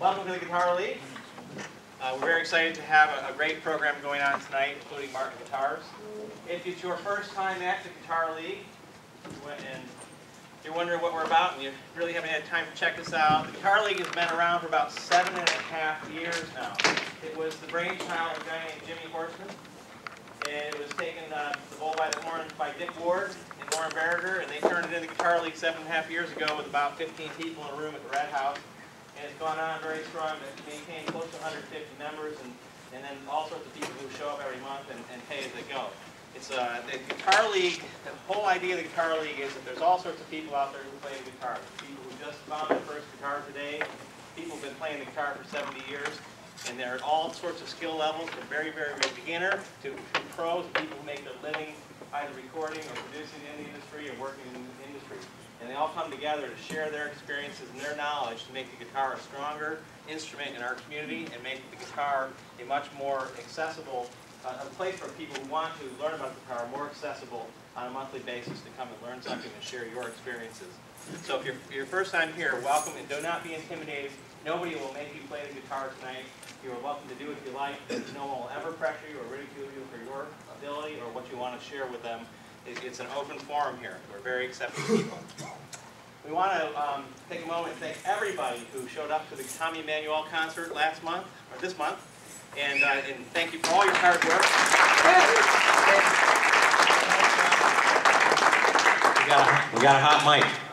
Welcome to the Guitar League. Uh, we're very excited to have a, a, great program going on tonight, including Martin Guitars. If it's your first time at the Guitar League, and you're wondering what we're about, and you really haven't had time to check this out, the Guitar League has been around for about seven and a half years now. It was the brainchild of a guy named Jimmy Horstman, and it was taken uh, the bull by the horn by Dick Ward and Warren Berger, and they turned it into Guitar League seven and a half years ago with about 15 people in a room at the Red House. And it's gone on very strong to maintain close to 150 members, and, and then all sorts of people who show up every month and, and pay as they go. It's uh, the Guitar League, the whole idea of the Guitar League is that there's all sorts of people out there who play the guitar. People who just found their first guitar today, people who've been playing the guitar for 70 years, and they're at all sorts of skill levels, from very, very, beginner to, to pros, people who make their living either recording or producing in the industry or working in the industry. And they all come together to share their experiences and their knowledge to make the guitar a stronger instrument in our community and make the guitar a much more accessible, uh, a place for people who want to learn about the guitar more accessible on a monthly basis to come and learn something and share your experiences. So if you're your first time here, welcome and do not be intimidated. Nobody will make you play the guitar tonight. You are welcome to do what you like. No one will ever pressure you or ridicule you for your ability or what you want to share with them. It's an open forum here. We're very accepting people. We want to um, take a moment and thank everybody who showed up to the Tommy Emmanuel concert last month, or this month. And, uh, and thank you for all your hard work. We got a, we got a hot mic.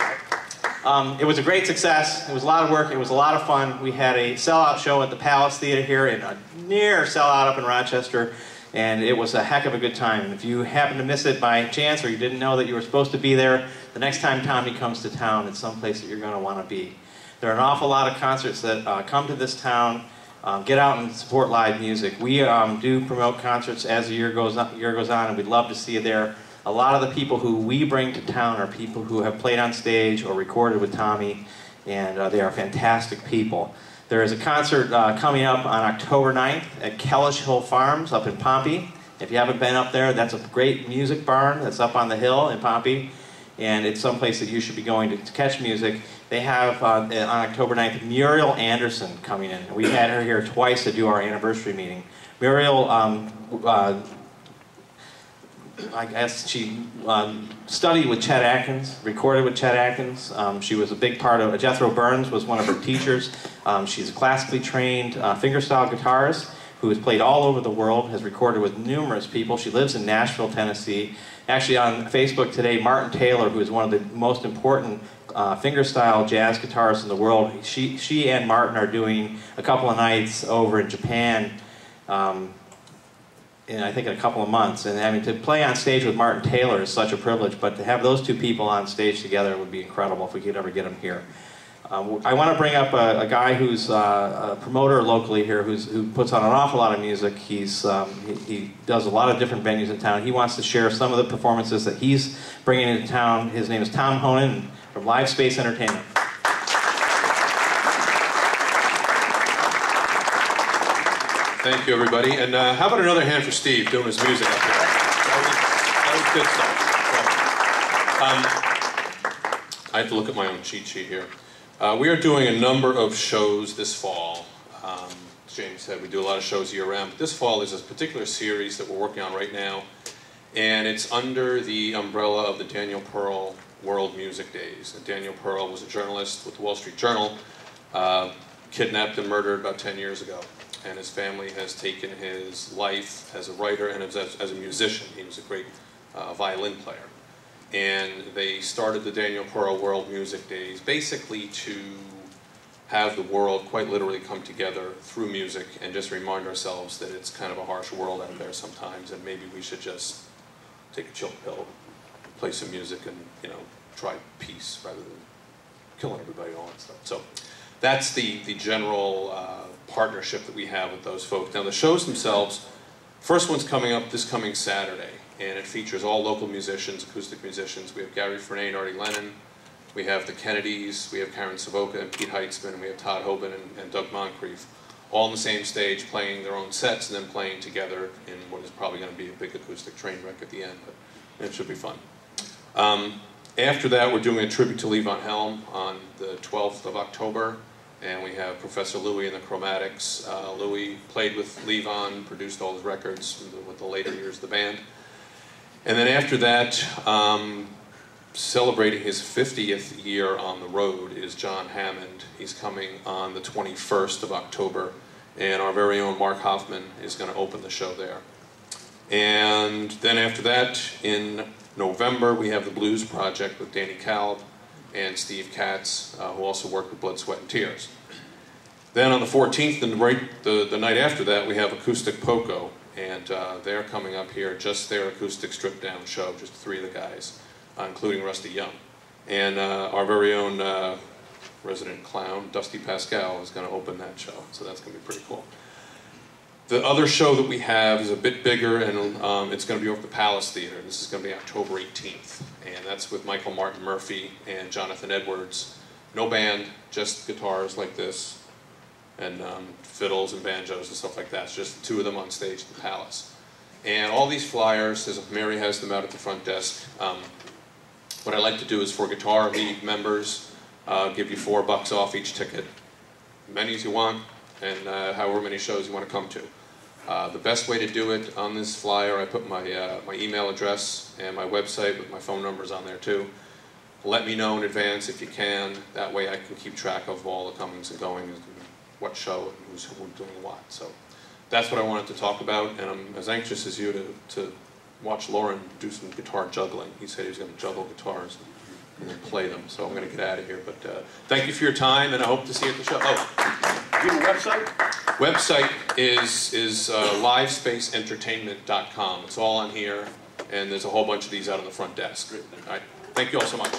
Um, it was a great success. It was a lot of work. It was a lot of fun. We had a sellout show at the Palace Theater here and a near sellout up in Rochester. And it was a heck of a good time. And if you happen to miss it by chance or you didn't know that you were supposed to be there, the next time Tommy comes to town, it's someplace that you're going to want to be. There are an awful lot of concerts that uh, come to this town. Um, get out and support live music. We um, do promote concerts as the year goes on, year goes on, and we'd love to see you there a lot of the people who we bring to town are people who have played on stage or recorded with Tommy, and uh, they are fantastic people. There is a concert uh, coming up on October 9th at Kellish Hill Farms up in Pompey. If you haven't been up there, that's a great music barn that's up on the hill in Pompey, and it's someplace that you should be going to, to catch music. They have uh, on October 9th Muriel Anderson coming in. We've had her here twice to do our anniversary meeting. Muriel um, uh, I guess she um, studied with Chet Atkins, recorded with Chet Atkins. Um, she was a big part of, Jethro Burns was one of her teachers. Um, she's a classically trained uh, fingerstyle guitarist who has played all over the world, has recorded with numerous people. She lives in Nashville, Tennessee. Actually on Facebook today, Martin Taylor, who is one of the most important uh, fingerstyle jazz guitarists in the world, she, she and Martin are doing a couple of nights over in Japan um, in I think in a couple of months. And I mean, to play on stage with Martin Taylor is such a privilege, but to have those two people on stage together would be incredible if we could ever get them here. Um, I want to bring up a, a guy who's uh, a promoter locally here who puts on an awful lot of music. He's, um, he, he, does a lot of different venues in town. He wants to share some of the performances that he's bringing into town. His name is Tom Honan from Live Space Entertainment. Thank you, everybody. And uh, how about another hand for Steve doing his music up here? That was, that was good stuff. Um, I have to look at my own cheat sheet here. Uh, we are doing a number of shows this fall. Um, James said we do a lot of shows year round, but this fall there's this particular series that we're working on right now, and it's under the umbrella of the Daniel Pearl World Music Days. And Daniel Pearl was a journalist with the Wall Street Journal, uh, kidnapped and murdered about 10 years ago and his family has taken his life as a writer and as, as a musician. He was a great uh, violin player. And they started the Daniel Pearl World Music Days basically to have the world quite literally come together through music and just remind ourselves that it's kind of a harsh world out there sometimes and maybe we should just take a chill pill, play some music and, you know, try peace rather than killing everybody and all that stuff. So that's the, the general uh, partnership that we have with those folks. Now the shows themselves, first one's coming up this coming Saturday, and it features all local musicians, acoustic musicians. We have Gary Fernay and Artie Lennon. We have the Kennedys, we have Karen Savoca and Pete Heitzman, we have Todd Hoban and, and Doug Moncrief, all on the same stage playing their own sets and then playing together in what is probably going to be a big acoustic train wreck at the end, but it should be fun. Um, After that, we're doing a tribute to Levon Helm on the 12th of October, and we have Professor Louie and the Crowmatix. Uh, Louie played with Levon, produced all his records with the, with the later years of the band. And then after that, um, celebrating his 50th year on the road is John Hammond. He's coming on the 21st of October, and our very own Mark Hoffman is going to open the show there. And then after that, in November, we have the Blues Project with Danny Kalb and Steve Katz, uh, who also worked with Blood, Sweat, and Tears. Then on the 14th, and right the, the night after that, we have Acoustic Poco, and uh, they're coming up here, just their acoustic stripped down show, just three of the guys, uh, including Rusty Young. And uh, our very own uh, resident clown, Dusty Pascal, is going to open that show, so that's going to be pretty cool. The other show that we have is a bit bigger, and um, it's going to be over at the Palace Theater. This is going to be October 18th, and that's with Michael Martin Murphey and Jonathan Edwards. No band, just guitars like this, and um, fiddles and banjos and stuff like that. It's just the two of them on stage at the Palace. And all these flyers, as Mary has them out at the front desk. Um, what I like to do is for Guitar League members, uh, give you four bucks off each ticket, many as you want, and uh, however many shows you want to come to. Uh, the best way to do it on this flyer, I put my, uh, my email address and my website with my phone numbers on there too. Let me know in advance if you can. That way I can keep track of all the comings and goings, and what show and who's doing what. So that's what I wanted to talk about, and I'm as anxious as you to, to watch Lauren do some guitar juggling. He said he was going to juggle guitars and then play them, so I'm going to get out of here. But uh, thank you for your time, and I hope to see you at the show. Oh, you have a website? website is is uh, livespaceentertainment.com. It's all on here, and there's a whole bunch of these out on the front desk. All right, thank you all so much.